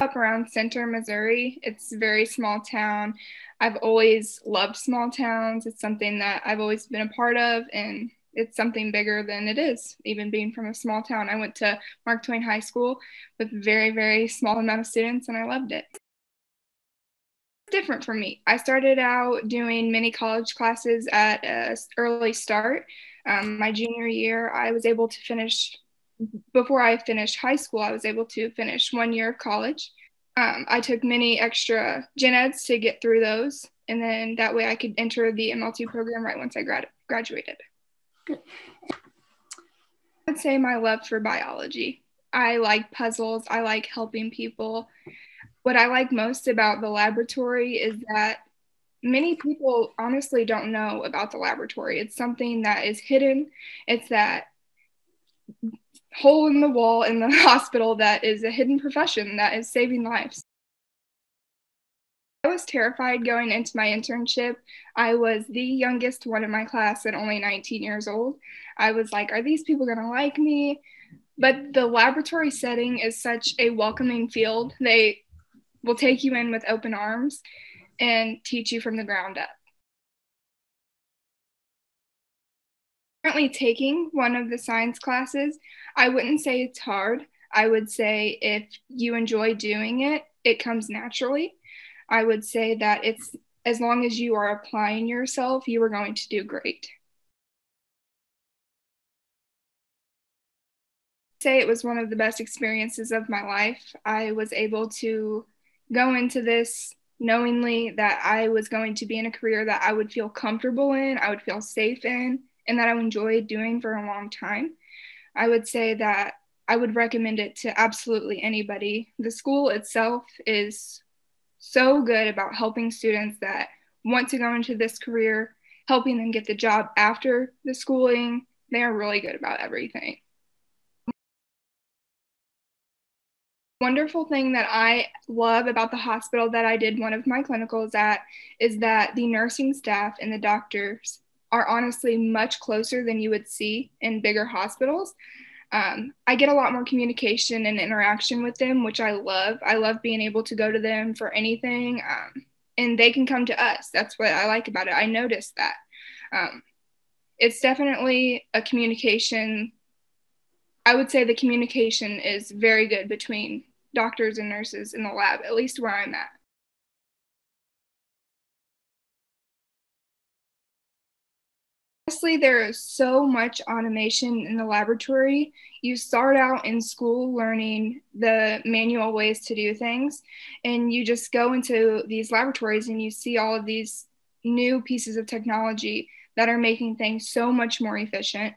Up around Center, Missouri. It's a very small town. I've always loved small towns. It's something that I've always been a part of, and it's something bigger than it is, even being from a small town. I went to Mark Twain High School with very, very small amount of students, and I loved it. Different for me. I started out doing many college classes at an early start. Um, my junior year, I was able to finish before I finished high school, I was able to finish one year of college. Um, I took many extra gen eds to get through those, and then that way I could enter the MLT program right once I grad- graduated. Good. I'd say my love for biology. I like puzzles, I like helping people. What I like most about the laboratory is that many people honestly don't know about the laboratory. It's something that is hidden. It's that hole in the wall in the hospital that is a hidden profession that is saving lives. I was terrified going into my internship. I was the youngest one in my class and only 19 years old. I was like, are these people going to like me? But the laboratory setting is such a welcoming field. They will take you in with open arms and teach you from the ground up. Currently taking one of the science classes. I wouldn't say it's hard. I would say if you enjoy doing it, it comes naturally. I would say that it's as long as you are applying yourself, you are going to do great. Say it was one of the best experiences of my life. I was able to go into this knowingly that I was going to be in a career that I would feel comfortable in, I would feel safe in, and that I enjoyed doing for a long time. I would say that I would recommend it to absolutely anybody. The school itself is so good about helping students that want to go into this career, helping them get the job after the schooling. They are really good about everything. Wonderful thing that I love about the hospital that I did one of my clinicals at is that the nursing staff and the doctors are honestly much closer than you would see in bigger hospitals. Um, I get a lot more communication and interaction with them, which I love. I love being able to go to them for anything, um, and they can come to us. That's what I like about it. I noticed that. Um, it's definitely a communication. I would say the communication is very good between doctors and nurses in the lab, at least where I'm at. Honestly, there is so much automation in the laboratory. You start out in school learning the manual ways to do things, and you just go into these laboratories and you see all of these new pieces of technology that are making things so much more efficient.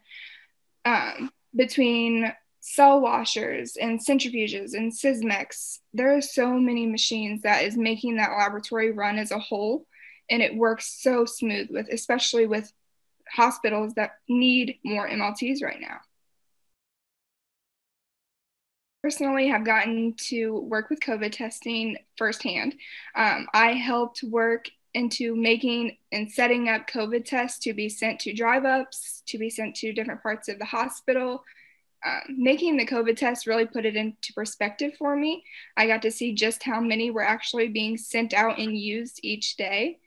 Um, between cell washers and centrifuges and Sysmex, there are so many machines that is making that laboratory run as a whole, and it works so smooth with, especially with hospitals that need more MLTs right now. Personally, have gotten to work with COVID testing firsthand. Um, I helped work into making and setting up COVID tests to be sent to drive ups, to be sent to different parts of the hospital. Um, making the COVID test really put it into perspective for me. I got to see just how many were actually being sent out and used each day.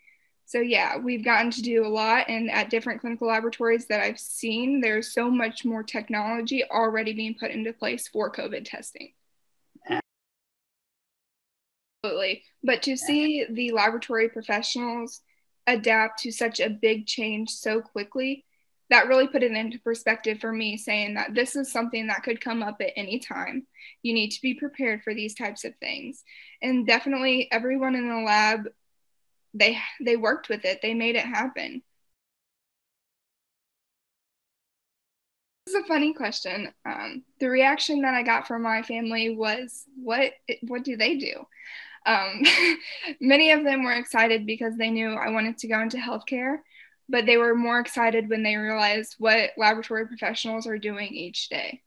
So yeah, we've gotten to do a lot and at different clinical laboratories that I've seen, there's so much more technology already being put into place for COVID testing. Absolutely. But to see the laboratory professionals adapt to such a big change so quickly, that really put it into perspective for me, saying that this is something that could come up at any time. You need to be prepared for these types of things. And definitely, everyone in the lab they they worked with it. They made it happen. This is a funny question. Um, the reaction that I got from my family was, "What? What do they do?" Um, many of them were excited because they knew I wanted to go into healthcare, but they were more excited when they realized what laboratory professionals are doing each day.